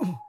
Oh.